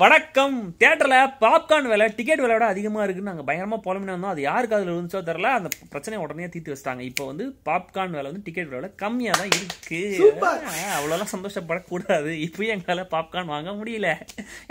வணக்கம். தியேட்டரில் பாப்கார்ன் விலை டிக்கெட் விலை விட அதிகமாக இருக்குன்னு நாங்கள் பயங்கரமாக புலம்பினா இருந்தோம் அது யாருக்கு அதில் இருந்துச்சோ தெரில அந்த பிரச்சனையை உடனே தீர்த்து வச்சிட்டாங்க. இப்போ வந்து பாப்கார்ன் விலை வந்து டிக்கெட் விலை கம்மியாக தான் இருக்கு. அவ்வளோலாம் சந்தோஷப்படக்கூடாது. இப்பயும் எங்களால் பாப்கார்ன் வாங்க முடியல.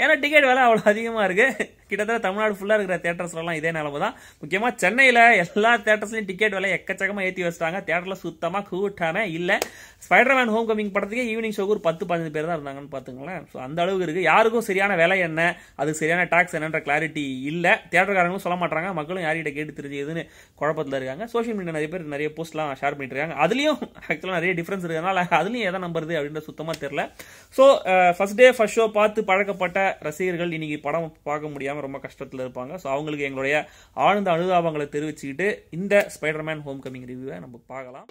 ஏன்னா டிக்கெட் விலை அவ்வளோ அதிகமாக இருக்கு. கிட்டத்தட்ட தமிழ்நாடு ஃபுல்லாக இருக்கிற தேட்டர்ஸ்லாம் இதே நிலமை தான். முக்கியமாக சென்னையில் எல்லா தேட்டர்ஸ்லையும் டிக்கெட் விலை எக்கச்சக்கமாக ஏற்றி வச்சிட்டாங்க. தேட்டரில் சுத்தமாக கூட்டாமே இல்லை. ஸ்பைடர்மேன் ஹோம் கமிங் படத்துக்கே ஈவினிங் ஷோக்கு ஒரு பத்து பதினஞ்சு பேர் தான் இருந்தாங்கன்னு பார்த்துங்களேன் ஸோ அந்த அளவுக்கு இருக்குது யாருக்கும் சரியான விலை என்ன அதுக்கு சரியான டாக்ஸ் என்னன்ற கிளாரிட்டி இல்லை. தேட்டர்காரங்களும் சொல்ல மாட்டாங்க மக்களும் யார்கிட்ட கேட்டு தெரிஞ்சதுன்னு குழப்பத்தில் இருக்காங்க. சோஷியல் மீடியா நிறைய பேர் நிறைய போஸ்ட்லாம் ஷேர் பண்ணிட்டு இருக்காங்க. அதுலேயும் ஆக்சுவலாக நிறைய டிஃப்ரென்ஸ் இருக்கிறதுனால அதுலேயும் எதை நம்புறது அப்படின்ற சுத்தமாக தெரில so first day first show பார்த்து பழக்கப்பட்ட ரசிகர்கள் இன்னைக்கு படம் பார்க்க முடியாமல் ரொம்ப கஷ்டத்தில் இருப்பாங்க. ஸோ அவங்களுக்கு எங்களுடைய ஆழ்ந்த அனுதாபங்களை தெரிவிச்சுக்கிட்டு இந்த ஸ்பைடர்மேன் ஹோம் கமிங் ரிவ்யூவை நம்ம பார்க்கலாம்.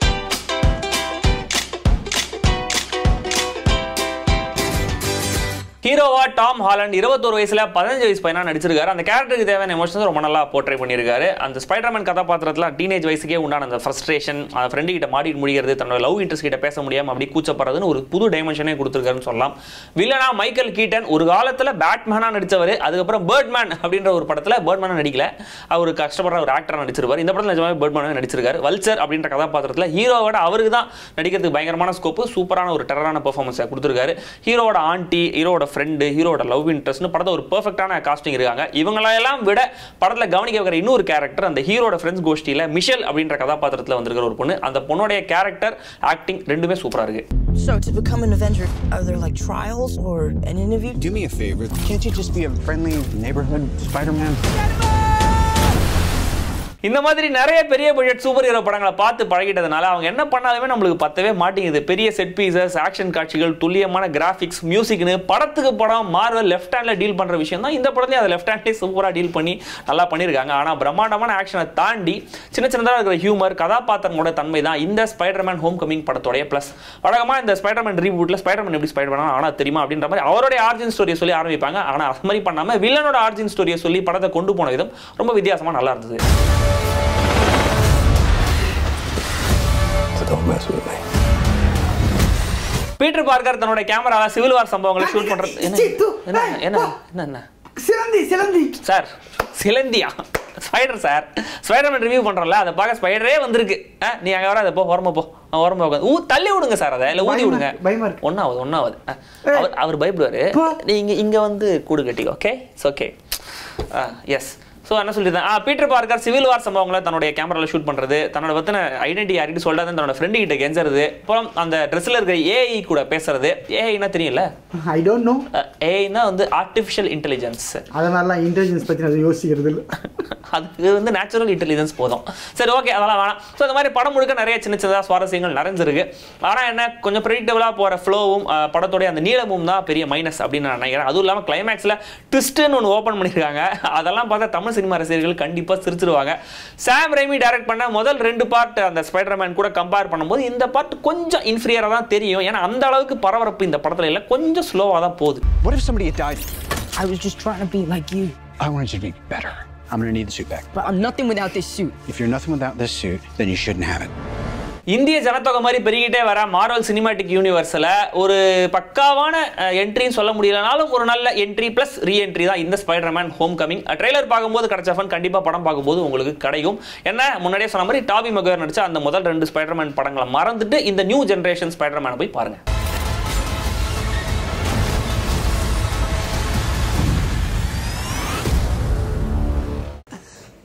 ஹீரோவா டாம் ஹாலண்ட் இருபத்தோரு வயசுல பதினஞ்சு வயசு பையனா நடிச்சிருக்காரு. அந்த கேரக்டருக்கு தேவையான எமோஷன்ஸ் ரொம்ப நல்லா போர்ட்ரே பண்ணியிருக்காரு. அந்த ஸ்பைடர்மேன் கதாபாத்திரத்தில் டீனேஜ் வயசுக்கே உண்டான அந்த ஃப்ரஸ்ட்ரேஷன் அந்த ஃப்ரெண்டு கிட்ட மாட்டிட்டு முடிகிறது தன்னோட லவ் இன்ட்ரெஸ்ட் கிட்ட பேச முடியாமல் அப்படி கூச்சப்படுறதுன்னு ஒரு புது டைமென்ஷனே கொடுத்துருக்காருன்னு சொல்லலாம். வில்லனா மைக்கேல் கீட்டன் ஒரு காலத்தில் பேட்மேனா நடிச்சவர் அதுக்கப்புறம் பேர்ட்மேன் அப்படின்ற ஒரு படத்தில் பேர்ட்மேனா நடிக்கல. அவர் கஷ்டப்படுற ஒரு ஆக்டராக நடிச்சிருப்பார். இந்த படத்தில் நிஜமாவே பேர்ட்மேனாக நடிச்சிருக்காரு. வல்ச்சர் அப்படின்ற கதாபாத்திரத்தில் ஹீரோவோட அவருக்கு தான் நடிக்கிறதுக்கு பயங்கரமான ஸ்கோப்பு சூப்பரான ஒரு டெரரான பெர்ஃபார்மன்ஸை கொடுத்துருக்காரு. ஹீரோட ஆண்டி ஹீரோட ஃப்ரெண்டு ஹீரோட லவ் இன்ட்ரெஸ்ட்னு படத்தை ஒரு பெர்ஃபெக்டான காஸ்டிங் இருக்காங்க இவங்களெல்லாம் விட படத்தில் கவனிக்க வைக்கிற இன்னொரு கேரக்டர் அந்த ஹீரோட ஃப்ரெண்ட்ஸ் கோஷ்டியில் மிஷல் அப்படின்ற கதாபாத்திரத்தில் வந்திருக்கிற ஒரு பொண்ணு அந்த பொண்ணுடைய கேரக்டர் ஆக்டிங் ரெண்டுமே சூப்பராக இருக்கு So, to become an Avenger, are there like trials or an interview? Do me a favor. Can't you just be a friendly neighborhood Spider-Man? இந்த மாதிரி நிறைய பெரிய பட்ஜெட் சூப்பர் ஹீரோ படங்களை பார்த்து பழகிட்டதுனால அவங்க என்ன பண்ணாலுமே நம்மளுக்கு பத்தவே மாட்டேங்குது. பெரிய செட் பீசஸ் ஆக்ஷன் காட்சிகள் துல்லியமான கிராஃபிக்ஸ் மியூசிக்னு படத்துக்கு படம் மார்வல் லெஃப்ட் ஹேண்டில் டீல் பண்ணுற விஷயம் தான் இந்த படத்தையும் அதை லெஃப்ட் ஹேண்ட்லேயே சூப்பராக டீல் பண்ணி நல்லா பண்ணியிருக்காங்க ஆனால் பிரம்மாண்டமான ஆக்ஷனை தாண்டி சின்ன சின்னதாக இருக்கிற ஹியூமர் கதாபாத்திரங்களோட தன்மை தான் இந்த ஸ்பைடர்மேன் ஹோம் கமிங் படத்தோடைய ப்ளஸ் வழக்கமாக இந்த ஸ்பைடர்மேன் ரீபூட்டில் ஸ்பைடர்மேன் எப்படி ஸ்பைடர் பண்ணா ஆனால் தெரியுமா அப்படின்ற மாதிரி அவருடைய ஆர்ஜின் ஸ்டோரியை சொல்லி ஆரம்பிப்பாங்க. ஆனால் அது மாதிரி பண்ணாமல் வில்லனோட ஆர்ஜின் ஸ்டோரியை சொல்லி படத்தை கொண்டு போன விதம் ரொம்ப வித்தியாசமாக நல்லா இருந்தது. Don't mess with me. Peter Parker தன்னோட கேமரால சிவில் வார் சம்பவங்களை ஷூட் பண்றது. என்ன என்ன என்ன சிலந்தி சிலந்தி. சார் சிலந்தியா? ஸ்பைடர் சார் ஸ்பைடர்மேன் ரிவ்யூ பண்றோம்ல அதை பார்க்க ஸ்பைடரே வந்திருக்கு. ஆ, நீ அங்க வர அதை போ ஓரமா போ. ஓரமா உட்காந்து ஊ தள்ளி விடுங்க சார் அதை. இல்ல ஊதி விடுங்க. இருக்கு, பயமா இருக்கு. ஒன்னாவது ஒன்னாவது ஆ, ஏய். அவர் அவர் பயப்படுவாரு. போ. நீங்க இங்க வந்து கூடு கட்டி okay it's okay yes so என்ன சொல்லியிருந்தேன் ஆ பீட்டர் பார்க்கர் சிவில் வார் சம்பவங்களை தன்னுடைய கேமராவில் ஷூட் பண்ணுறது தன்னோட பற்றின ஐடென்டி யார்கிட்ட சொல்லிட்டு தன்னோட ஃப்ரெண்டு கிட்ட கெஞ்சறது. அப்புறம் அந்த ட்ரெஸ்ஸில் இருக்கிற ஏஐ கூட பேசுறது. ஏஐனா தெரியல ஐ டோன்ட் நோ ஏஐனா வந்து ஆர்டிஃபிஷியல் இன்டெலிஜென்ஸ் அத மாதிரிலாம் இன்டெலிஜென்ஸ் பத்தி நான் யோசிக்கிறது இல்ல அதுக்கு வந்து நேச்சுரல் இன்டெலிஜென்ஸ் போதும். சரி ஓகே அதெல்லாம் வேணாம். ஸோ இந்த மாதிரி படம் முழுக்க நிறைய சின்ன சின்னதாக சுவாரஸ்யங்கள் நிறைஞ்சிருக்கு. ஆனால் என்ன கொஞ்சம் ப்ரெடிக்டபுளாக போகிற ஃப்ளோவும் படத்தோடைய அந்த நீளமும் தான் பெரிய மைனஸ் அப்படின்னு நான் நினைக்கிறேன். அதுவும் இல்லாமல் கிளைமேக்ஸில் ட்விஸ்ட்டுன்னு ஒன்று ஓப்பன் பண்ணியிருக்காங்க. அதெல்லாம் பார்த்தா தமிழ் சினிமா ரசிகர்கள் கண்டிப்பாக சிரிச்சிருவாங்க. சாம் ரெய்மி டைரக்ட் பண்ண முதல் ரெண்டு பார்ட் அந்த ஸ்பைடர்மேன் கூட கம்பேர் பண்ணும்போது இந்த பார்ட் கொஞ்சம் இன்ஃபீரியராக தான் தெரியும். ஏன்னா அந்த அளவுக்கு பரபரப்பு இந்த படத்தில் இல்லை. கொஞ்சம் ஸ்லோவாக தான் போகுது. What if somebody had died? I was just trying to be like you, I wanted you to be better. I'm gonna need the suit back. but I'm nothing without this suit. If you're nothing without this suit, then you shouldn't have it. இந்திய ஜனத்தொகை மாதிரி பெருகிட்டே வர Marvel cinematic யூனிவர்ஸில் ஒரு பக்காவான என்ட்ரின்னு சொல்ல முடியலனாலும் ஒரு நல்ல என்ட்ரி ப்ளஸ் ரீஎன்ட்ரி தான் இந்த ஸ்பைடர்மேன் ஹோம் கமிங் ட்ரெய்லர் பார்க்கும்போது கிடைச்ச ஃபன் கண்டிப்பாக படம் பார்க்கும்போது உங்களுக்கு கிடைக்கும் என்ன முன்னாடியே சொன்ன மாதிரி டாபி மகர் நடிச்ச அந்த முதல் ரெண்டு ஸ்பைடர்மேன் படங்களை மறந்துட்டு இந்த நியூ ஜென்ரேஷன் ஸ்பைடர்மேனை போய் பாருங்க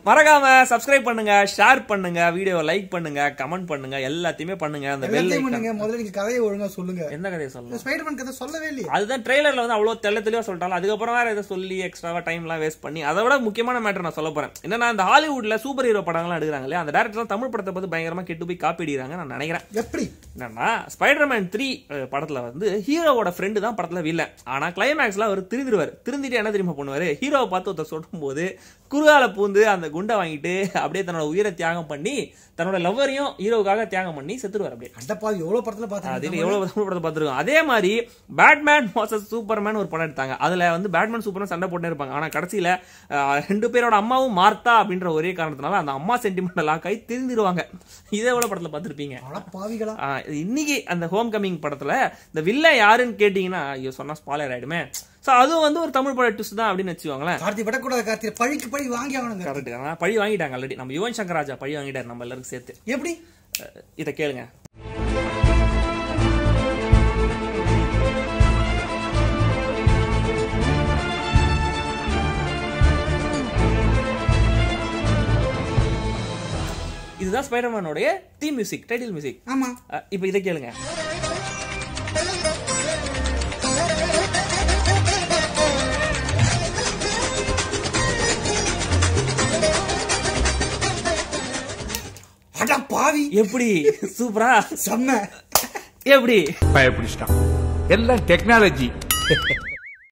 மறக்காம சப்ஸ்கிரைப் பண்ணுங்க ஷேர் பண்ணுங்க வீடியோ லைக் பண்ணுங்க கமெண்ட் பண்ணுங்க எல்லாத்தையுமே பண்ணுங்க. அந்த எல்லாத்தையும் பண்ணுங்க. முதல்ல நீங்க கதையை ஒழுங்கா சொல்லுங்க. என்ன கதையை சொல்லணும்? ஸ்பைடர்மேன் கதை சொல்லவே இல்லையே. அதுதான் ட்ரெய்லர்ல வந்து அவ்வளோ தெள்ள தெளிவா சொல்லிட்டாங்க அதுக்கப்புறம் வேற எதை சொல்லி எக்ஸ்ட்ராவா டைம்லாம் வேஸ்ட் பண்ணி அதை விட முக்கியமான மேட்டர் நான் சொல்ல போறேன். என்னன்னா இந்த ஹாலிவுட்ல சூப்பர் ஹீரோ படங்கள்லாம் எடுக்கிறாங்க இல்லையா? அந்த டேரக்டர் தமிழ் படத்தை பார்த்து பயங்கரமா கெட்டு போய் காப்பி அடிக்கிறாங்க நான் நினைக்கிறேன். எப்படி? என்னன்னா ஸ்பைடர்மேன் த்ரீ படத்துல வந்து ஹீரோவோட ஃப்ரெண்டு தான் படத்துல வில்லன் ஆனா கிளைமேக்ஸ்ல அவர் திருந்திருவார் திருந்திட்டு என்ன தெரியுமா பண்ணுவாரு? ஹீரோவை பார்த்து ஒருத்தர் சொல்லும் போது குறுகால பூந்து அந்த குண்டை வாங்கிட்டு அப்படியே தன்னோட உயிரை தியாகம் பண்ணி தன்னோட லவ்வரையும் ஹீரோவுக்காக தியாகம் பண்ணி செத்துருவார் அப்படியே. அண்டப்பா எவ்வளவு படத்துல அது பாத்தீங்க எவ்வளவு தமிழ் படத்தை பார்த்துருக்கோம். அதே மாதிரி பேட்மேன் vs சூப்பர்மேன் ஒரு படம் எடுத்தாங்க. அதுல வந்து பேட்மேன் சூப்பர்மேன் சண்டை போட்டே இருப்பாங்க. ஆனா கடைசியில ரெண்டு பேரோட அம்மாவும் மார்த்தா அப்படின்ற ஒரே காரணத்தினால அந்த அம்மா சென்டிமெண்ட் லாக் ஆகி திருந்திருவாங்க. இதே எவ்வளவு படத்துல பார்த்திருப்பீங்க? இன்னைக்கு அந்த ஹோம் கமிங் படத்துல இந்த வில்ல யாருன்னு கேட்டீங்கன்னா ஐயோ சொன்னா ஸ்பாலர் ஆயிடுமே. ஸோ அதுவும் வந்து ஒரு தமிழ் பட ட்விஸ்ட் தான் அப்படின்னு வச்சுக்கோங்களேன். கார்த்தி விடக்கூடாது கார்த்தி. பழிக்கு பழி வாங்கி ஆகணுங்க. கரெக்ட் ஆனால் பழி வாங்கிட்டாங்க ஆல்ரெடி நம்ம யுவன் சங்கர் ராஜா பழி வாங்கிட்டாரு நம்ம எல்லாருக்கும் சேர்த்து. எப்படி? இதை கேளுங்க. இதுதான் ஸ்பைடர்மேனோடைய தீம் மியூசிக் டைட்டில் மியூசிக் ஆமா. இப்போ இதை கேளுங்க. அட பாவி. எப்படி? சூப்பரா? செம்ம. எப்படி? பயப்பிடிச்சிட்டான். எல்லாம் டெக்னாலஜி